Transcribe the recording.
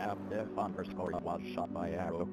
F if underscore was shot by arrow.